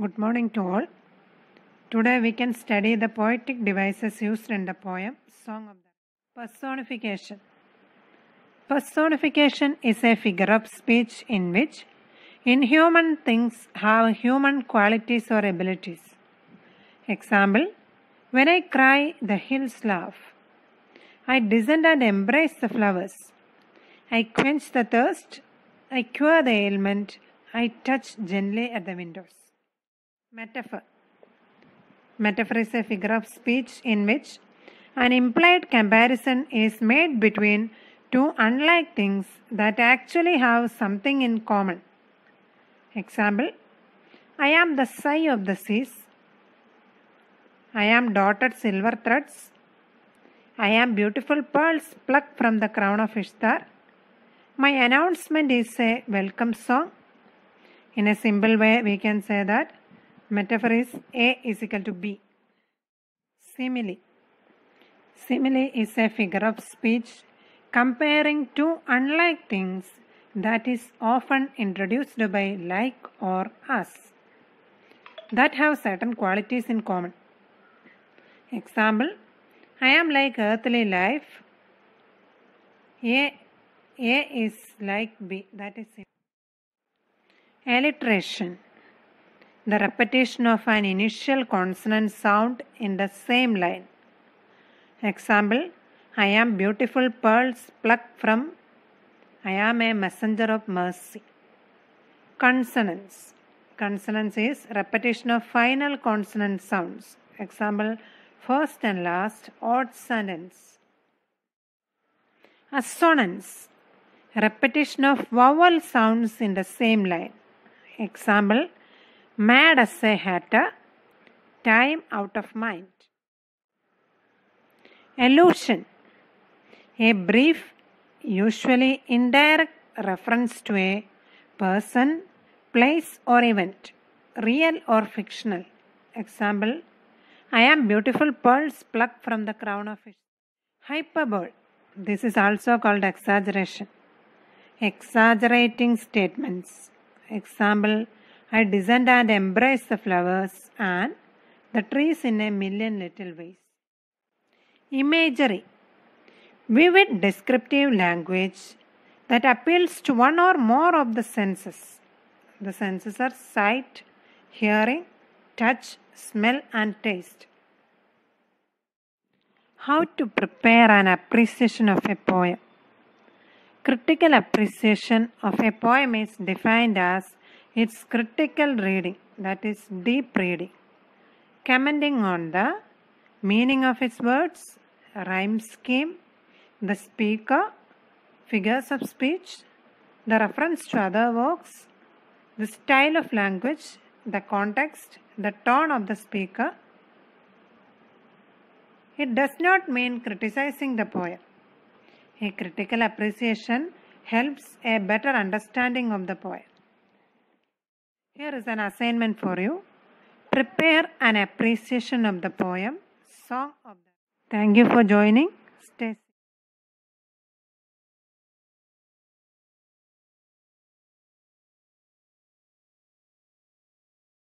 Good morning to all. Today we can study the poetic devices used in the poem Song of the Personification. Personification is a figure of speech in which inhuman things have human qualities or abilities. Example When I cry, the hills laugh. I descend and embrace the flowers. I quench the thirst. I cure the ailment. I touch gently at the windows. Metaphor Metaphor is a figure of speech in which an implied comparison is made between two unlike things that actually have something in common. Example I am the sigh of the seas. I am dotted silver threads. I am beautiful pearls plucked from the crown of Ishtar. My announcement is a welcome song. In a simple way, we can say that metaphor is A is equal to B. Simile. Simile is a figure of speech comparing two unlike things that is often introduced by like or as that have certain qualities in common. Example I am like earthly life. A, A is like B. That is it. Alliteration. The repetition of an initial consonant sound in the same line. Example I am beautiful pearls plucked from I am a messenger of mercy. Consonance. Consonance is repetition of final consonant sounds. Example first and last odd sentence. Assonance. Repetition of vowel sounds in the same line. Example mad as a hatter, time out of mind. Allusion. A brief, usually indirect reference to a person, place, or event, real or fictional. Example I am beautiful pearls plucked from the crown of Ishtar. Hyperbole. This is also called exaggeration. Exaggerating statements. Example I descend and embrace the flowers and the trees in a million little ways. Imagery. Vivid descriptive language that appeals to one or more of the senses. The senses are sight, hearing, touch, smell, and taste. How to prepare an appreciation of a poem. Critical appreciation of a poem is defined as its critical reading, that is, deep reading, commenting on the meaning of its words, rhyme scheme, the speaker, figures of speech, the reference to other works, the style of language, the context, the tone of the speaker. It does not mean criticizing the poem. A critical appreciation helps a better understanding of the poem. Here is an assignment for you. Prepare an appreciation of the poem Song of the Thank you for joining. Stay